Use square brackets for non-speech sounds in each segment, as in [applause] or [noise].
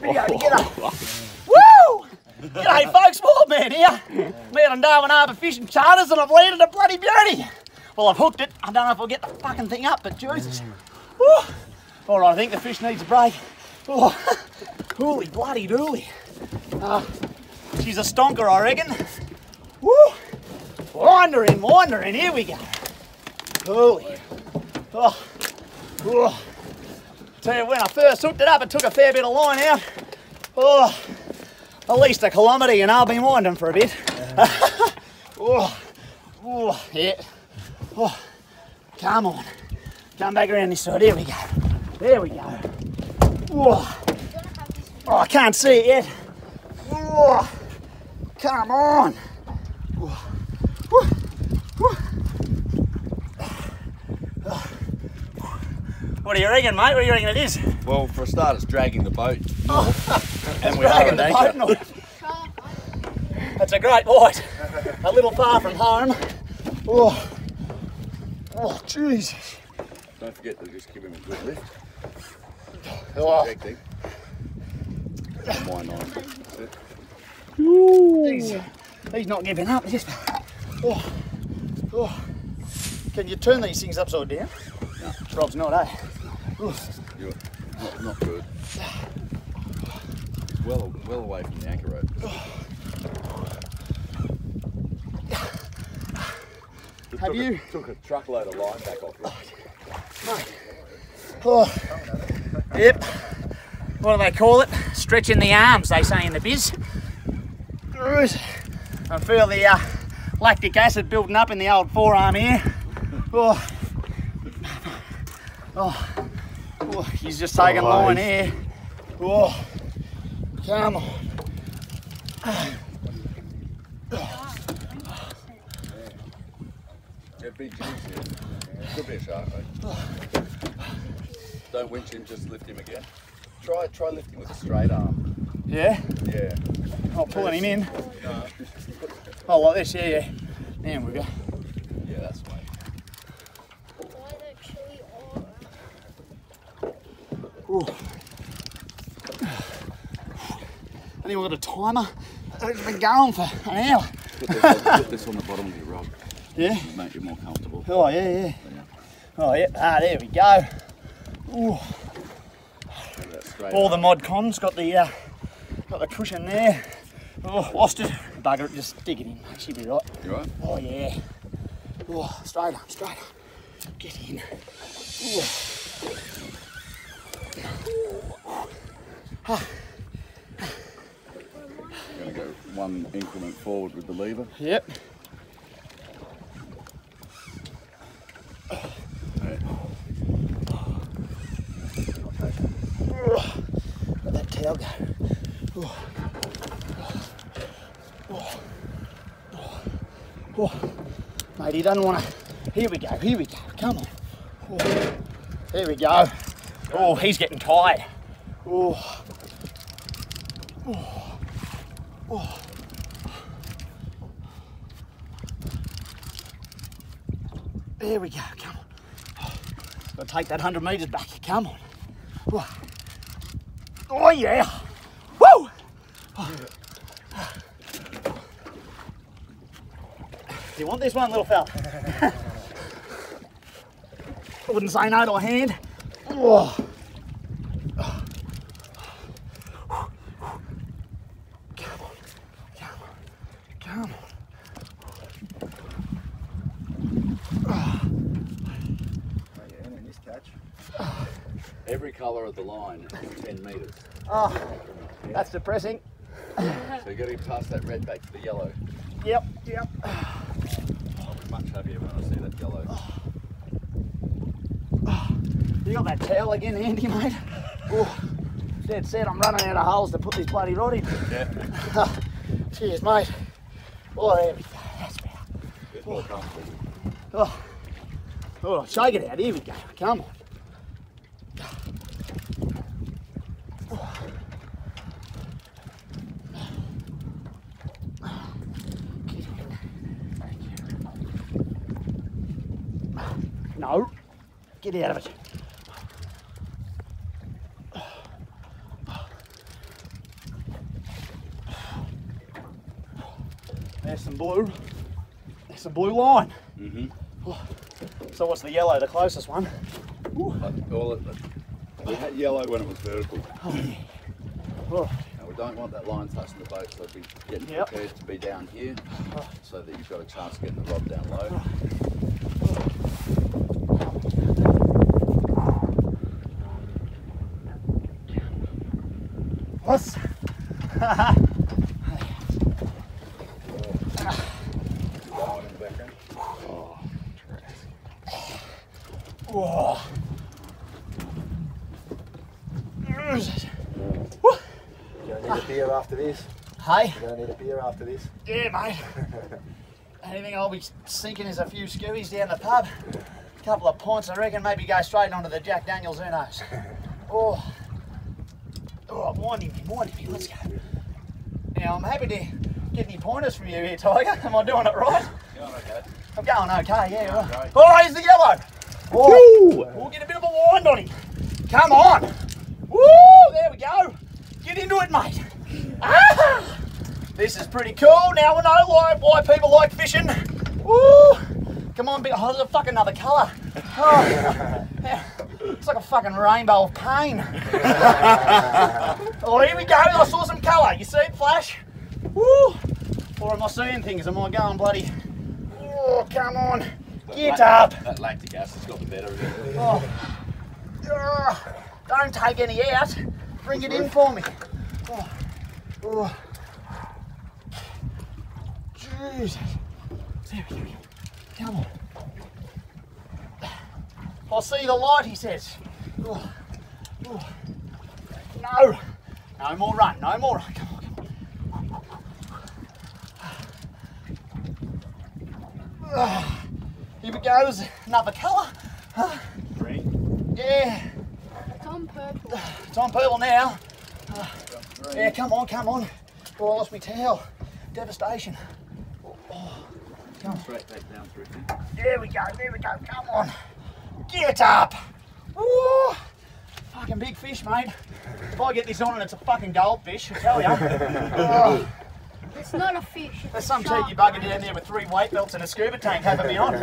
Video together. Woo! G'day folks, Wildman here. Me and Darwin Harbour Fishing Charters and I've landed a bloody beauty. Well, I've hooked it. I don't know if I'll get the fucking thing up, but Jesus. Woo! All right, I think the fish needs a break. Oh, [laughs] holy bloody dooly. Uh, she's a stonker, I reckon. Woo! Wandering, wandering, here we go. Holy. Oh. Oh. Tell you, when I first hooked it up, it took a fair bit of line out. Oh, at least a kilometre, you know, I've been winding for a bit. [laughs] oh, oh, yeah. Oh, come on. Come back around this side. There we go. There we go. Oh, oh I can't see it yet. Oh, come on. What do you reckon, mate? What do you reckon it is? Well, for a start, it's dragging the boat. Oh. [laughs] And we are dragging the boat north. That's a great white. A little far from home. Oh, oh Jesus. Don't forget to just give him a good lift. Oh. Why not? He's, he's not giving up. Just, oh, oh. Can you turn these things upside down? No. Rob's not, eh? You're not, not good. Well, well away from the anchor rope. Have took you- A, took a truckload of line back off you. Oh, yep. What do they call it? Stretching the arms, they say in the biz. I feel the uh, lactic acid building up in the old forearm here. Oh, oh, oh he's just taking Oh, line here. Oh, come on. Yeah, big juice. Could be a shark, mate. Don't winch him, just lift him again. Try try lifting with a straight arm. Yeah, Yeah. not pulling him in. No. Oh, like this, yeah, yeah. There we go. Yeah, that's the I think we've got a timer. It's been going for an hour. Put this, on, put this on the bottom of your rod. Yeah. Make you more comfortable. Oh, yeah, yeah. Yeah. Oh, yeah. Ah, there we go. Ooh. Look at that straight All the mod cons got the uh, got the cushion there. Oh, lost it. Bugger it. Just stick it in. mate. She'll be right. You right? Oh, yeah. Oh, straight up, straight up. Get in. Ooh. Go one increment forward with the lever. Yep. Right. Let that tail go. Oh. Oh. Oh. Mate, he doesn't want to. Here we go, here we go. Come on. Oh. There we go. Oh, he's getting tired. Oh. Oh. There we go, come on. Oh. Gotta take that 100 metres back. Come on. Oh. Oh yeah! Woo! Do you want this one, little fella? [laughs] I wouldn't say no to a hand. Oh. Come on, come on, come on. Every colour of the line is 10 metres. Oh, that's depressing. So you got to get past that red back to the yellow. Yep, yep. I'll be much happier when I see that yellow. You got that towel again handy, mate? Oh, dead set, I'm running out of holes to put this bloody rod in. Yeah. [laughs] Cheers, mate. Oh, there we go. That's better. It's more comfortable. Oh, oh shake it out. Here we go. Come on. Get out of it. There's some blue. There's some blue line. Mm -hmm. So what's the yellow, the closest one? All it, yellow when it was vertical. Oh, now oh. we don't want that line touching the boat, so be getting yep. prepared to be down here so that you've got a chance of getting the rod down low. Whoa. You don't need a beer after this. Hey, don't need a beer after this. yeah, mate. Anything I'll be sinking is a few skewies down the pub. A couple of pints, I reckon. Maybe go straight onto the Jack Daniels. Who knows? [laughs] Oh, oh, winding me, winding me. Let's go. Now I'm happy to get any pointers from you here, Tiger. [laughs] Am I doing it right? Going okay. I'm going okay, yeah. Going right. great. Oh, here's the yellow. Oh, we'll get a bit of a wind on him. Come on. Woo, there we go. Get into it, mate. Ah, this is pretty cool. Now we know why, why people like fishing. Woo. Come on, big. Oh, there's a fucking another colour. Oh, yeah. [laughs] It's like a fucking rainbow of pain. [laughs] oh, here we go. I saw some colour. You see it flash? Woo. Or am I seeing things? Am I going bloody? Oh, come on. Get up. That lactic acid's got the better of it. Oh. Ugh. Don't take any out. Bring it in for me. Oh. Oh. Jesus. There we go. Come on. I see the light, he says. Oh. Oh. No. No more run. No more run. Come on, come on. Here we go. Another colour. Green. Yeah. It's on purple. It's on purple now. Yeah, come on, come on. Oh, I lost my towel. Devastation. Come Straight back down through here. There we go, there we go, come on. Get up. Woo. Fucking big fish, mate. If I get this on and it's a fucking goldfish, I tell ya. Oh, [laughs] It's not a fish. It's there's a some cheeky bugger down there with three weight belts and a scuba tank having me on.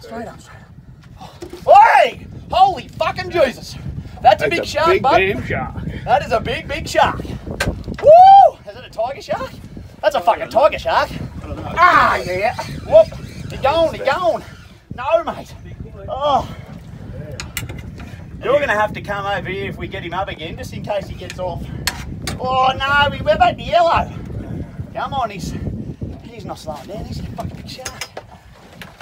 Straight up, straight up. Hey! Holy fucking Jesus! That's, a big shark, bud. shark. That is a big, big shark. Woo! Is it a tiger shark? That's a fucking tiger shark. Ah, yeah. Whoop. You're gone, you're gone. No, mate. Oh. You're going to have to come over here if we get him up again, just in case he gets off. Oh, no, we went back to yellow. Come on, he's he's not slowing down. He's a fucking big shark.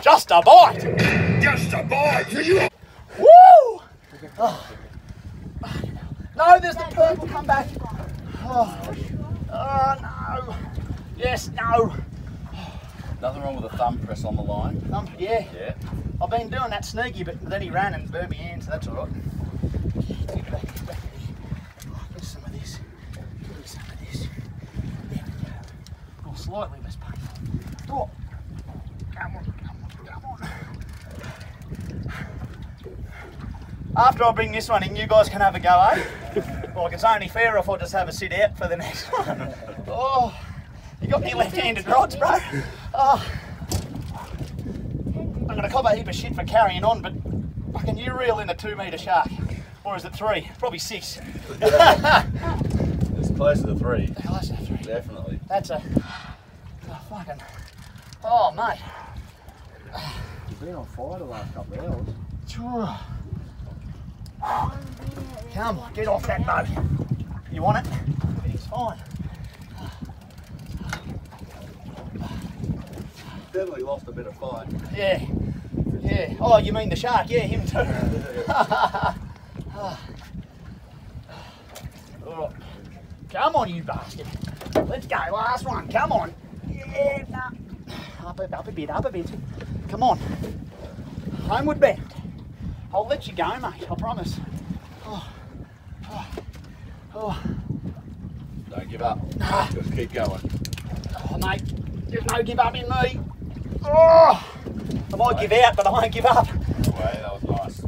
Just a bite. Just a bite. Woo! Oh. No, there's the purple. Come back. Oh. oh no. Yes, no. Nothing wrong with a thumb press on the line. Um, yeah, Yeah. I've been doing that sneaky, but then he ran and burned me hand, so that's all right. Get back, get back. Oh, give some of this. Give some of this. There we go. Oh, slightly less painful. Oh. Come on, come on, come on. After I bring this one in, you guys can have a go, eh? [laughs] Like it's only fair if I just have a sit out for the next one. [laughs] Oh, you got any left-handed rods, bro? Oh. I'm gonna cop a heap of shit for carrying on, but fucking you reel in a two metre shark. Or is it three? Probably six. [laughs] It's closer to three. Hell, that's a three. Definitely. That's a, a fucking. Oh, mate. You've been on fire the last couple of hours. Come on, get off that boat. You want it? It's fine. Definitely lost a bit of fight. Yeah. Yeah. Oh, you mean the shark? Yeah, him too. [laughs] Come on, you bastard. Let's go. Last one. Come on. Yeah, nah. Up a, up a bit, up a bit. Come on. Homeward bound. I'll let you go, mate. I promise. Oh. Oh. Oh. Don't give up. Just keep going. Oh, mate, there's no give up in me. Oh, I might give out, but I won't give up. Away, that was nice.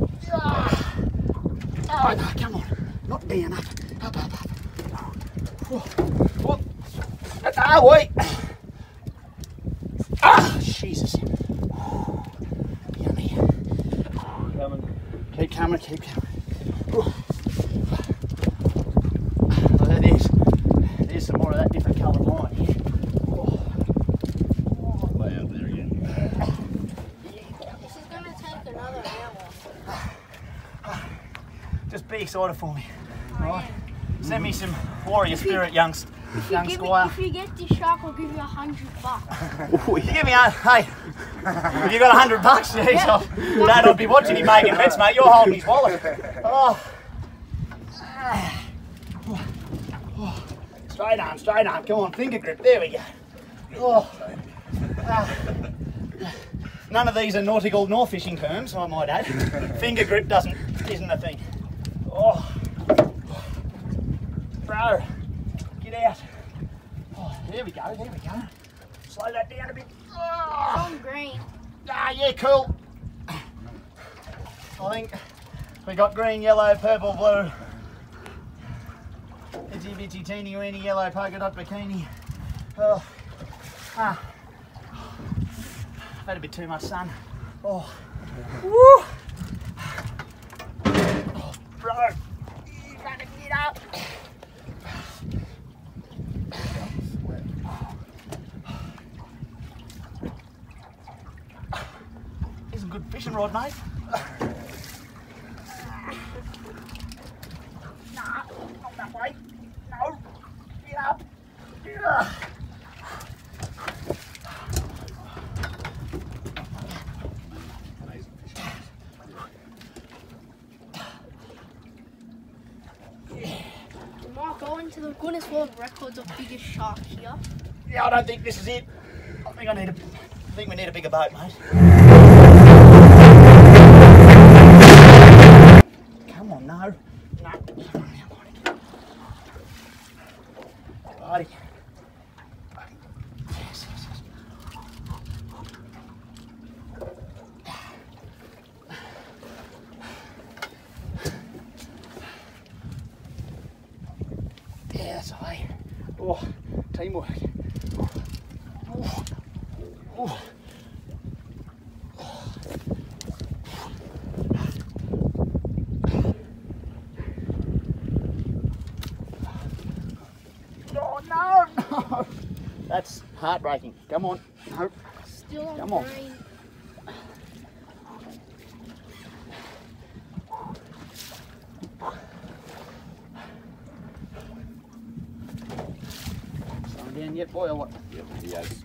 Oh, no, come on. Not down, up, up, up, up. Whoa, whoa. Ah, wait. Ah, Jesus. Yummy. Keep coming, keep coming. Whew. Oh, there it is. There's some more of that different coloured line here. Way out there again. This is gonna take another hour. Just be excited for me. I am. Send me some warrior spirit, young, If you, young give me, if you get this shark, I'll give you a hundred bucks. [laughs] You give me a, hey, if you got a hundred bucks, geez, I'll, Dad, I'd be watching you making bets, mate. You're holding his wallet. Oh. [sighs] Straight arm, straight arm. Come on, finger grip. There we go. Oh. Ah. None of these are nautical nor fishing terms, I might add. [laughs] Finger grip doesn't, isn't a thing. Oh. Bro, get out. Oh, there we go, there we go. Slow that down a bit. Oh. On green. Ah, yeah, cool. I think we got green, yellow, purple, blue. Itsy bitsy teeny weeny yellow polka dot bikini. Oh, ah. Had a bit too much sun. Oh, woo. Bro, you gotta get up. Here's a good fishing rod, mate. Nah, not that way. No. Get up fishing. We the Guinness World Records of biggest shark here. Yeah, I don't think this is it. I think I need a. I think we need a bigger boat, mate. Come on, no. No. Yes, yes, yes. Yeah, that's all right. Oh, teamwork. Oh. Oh. Oh no, no. That's heartbreaking. Come on. No. Still on Come on. green. Slowing down yet, boy, or what? Yep, he has.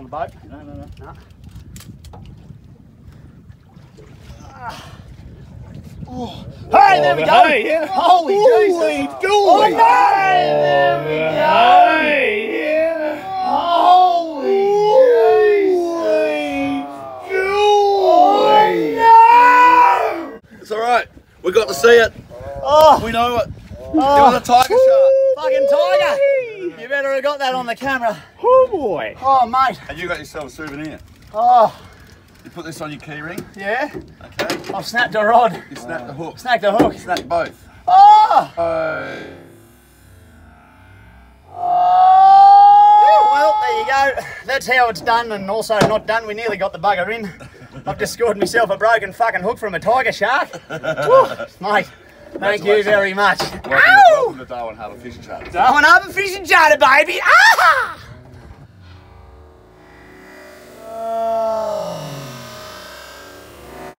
Ooh. Is that on the boat? No, no, no. No. Ooh. Hey, there we oh, go! hey, yeah. Holy Jesus! Oh, no! There we go! Oh, Holy Oh, no! It's all right. We got to see it. Oh, We know it. It oh, was a tiger shark. fucking tiger! You better have got that on the camera. Oh boy. Oh, mate. And you got yourself a souvenir. Oh, You put this on your key ring, yeah. okay? I've snapped a rod. You snap the hook. Snagged a hook. Snap both. Oh! Oh. Oh! Well, there you go. That's how it's done and also not done. We nearly got the bugger in. I've just scored myself a broken fucking hook from a tiger shark. [laughs] Woo, mate, Thank you very much. Welcome, welcome to Darwin Harbour Fishing Charter. Darwin Harbour Fishing Charter, baby! Ah! Uh...